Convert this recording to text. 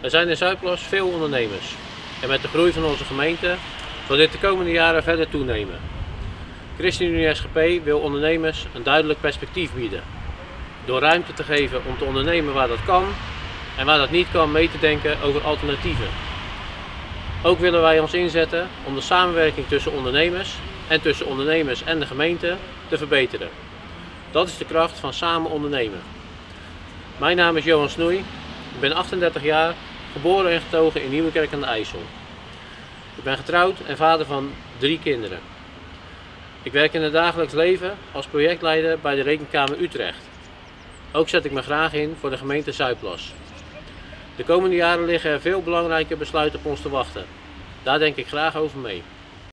Er zijn in Zuidplas veel ondernemers. En met de groei van onze gemeente zal dit de komende jaren verder toenemen. ChristenUnie SGP wil ondernemers een duidelijk perspectief bieden. Door ruimte te geven om te ondernemen waar dat kan en waar dat niet kan mee te denken over alternatieven. Ook willen wij ons inzetten om de samenwerking tussen ondernemers en tussen ondernemers en de gemeente te verbeteren. Dat is de kracht van samen ondernemen. Mijn naam is Johan Snoei. Ik ben 38 jaar, geboren en getogen in Nieuwekerk aan de IJssel. Ik ben getrouwd en vader van drie kinderen. Ik werk in het dagelijks leven als projectleider bij de Rekenkamer Utrecht. Ook zet ik me graag in voor de gemeente Zuidplas. De komende jaren liggen er veel belangrijke besluiten op ons te wachten. Daar denk ik graag over mee.